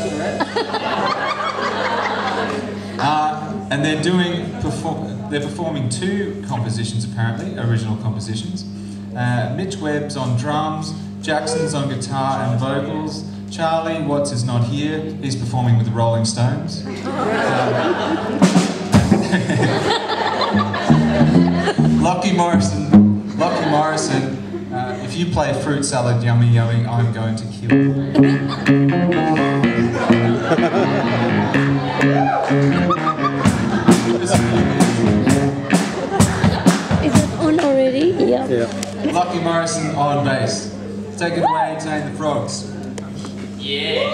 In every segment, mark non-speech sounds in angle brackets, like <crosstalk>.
<laughs> Uh, and they're doing perform. They're performing two compositions apparently, original compositions. Uh, Mitch Webb's on drums, Jackson's on guitar and vocals. Charlie Watts is not here. He's performing with the Rolling Stones. <laughs> Lockie Morrison. Lockie Morrison. Uh, if you play fruit salad yummy yummy, I'm going to kill you. Is it on already? Yeah. Yeah. Lockie Morrison on bass. Take it away, Tame the Frogs. Yeah.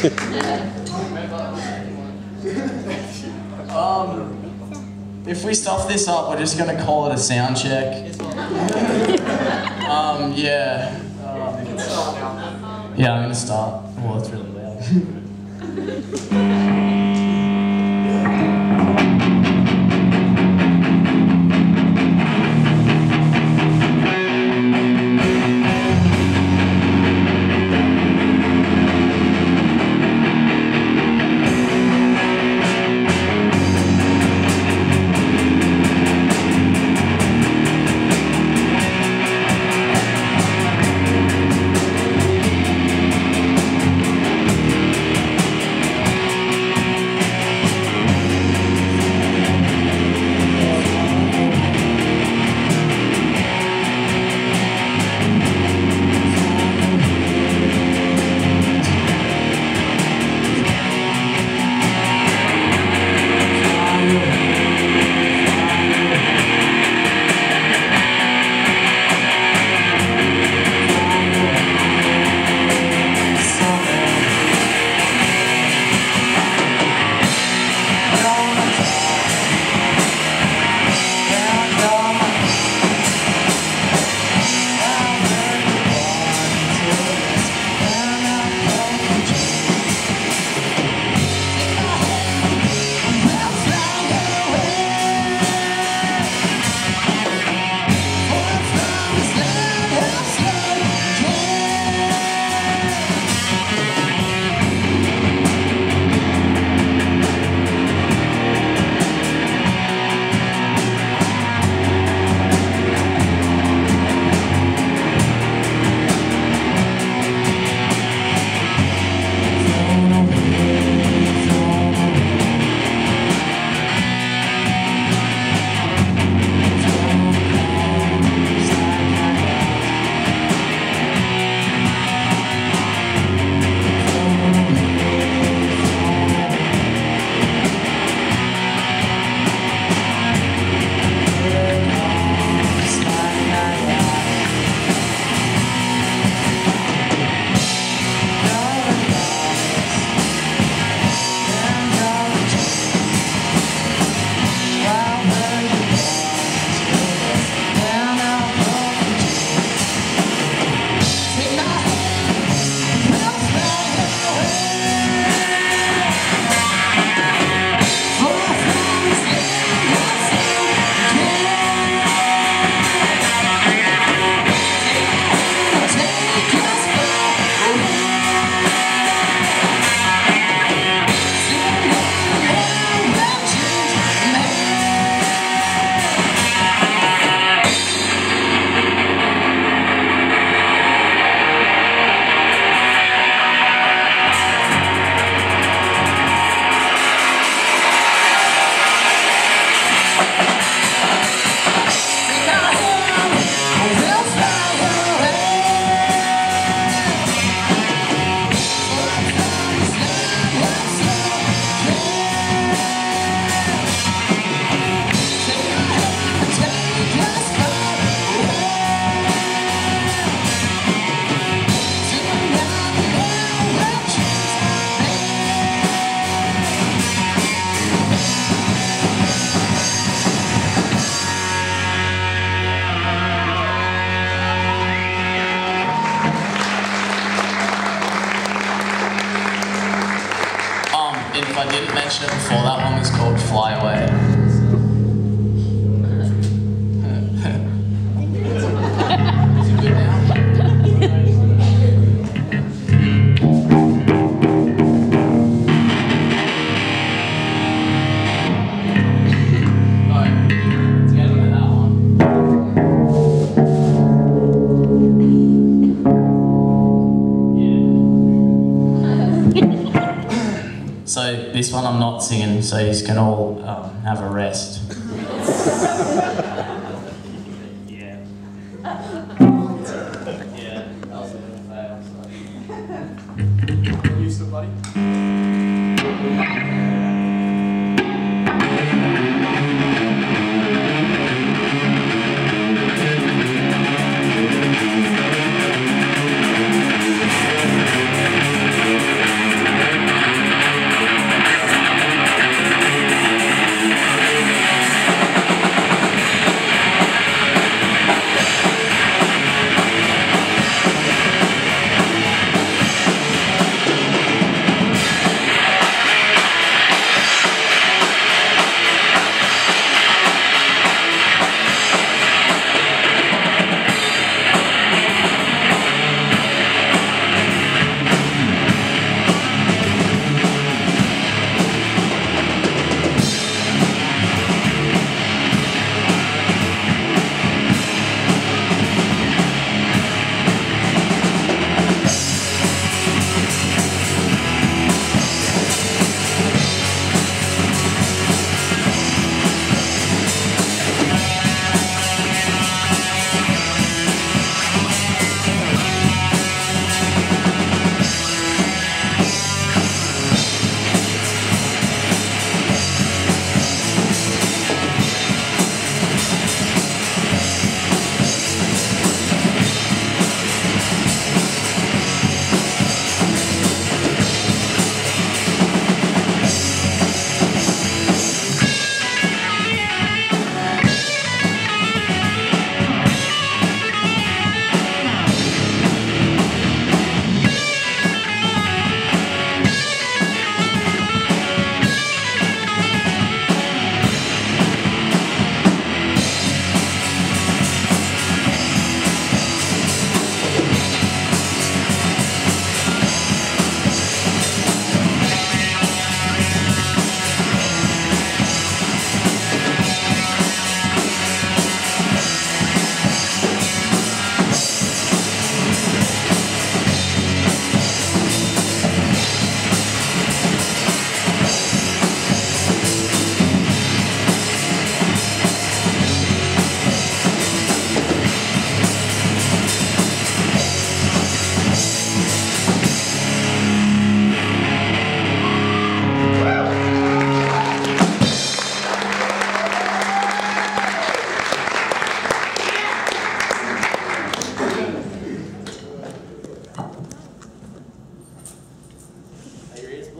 <laughs> um, if we stuff this up, we're just gonna call it a sound check. <laughs> um, yeah. Um, yeah, I'm gonna start. Well, it's really loud. <laughs> before, that one was called Fly Away. So this one I'm not singing, so you can all um, have a rest. <laughs> yeah. yeah, that was a little fail. So. Use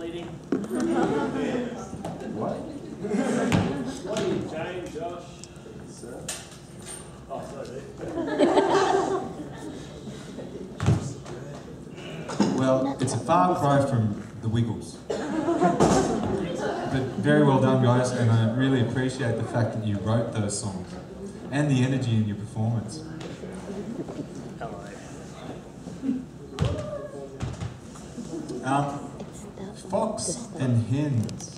somebody. Are your ears bleeding? James, Josh. Oh, sorry. Well, it's a far cry from the Wiggles. But very well done, guys, and I really appreciate the fact that you wrote those songs and the energy in your performance. Hello. Um, Fox and Hens.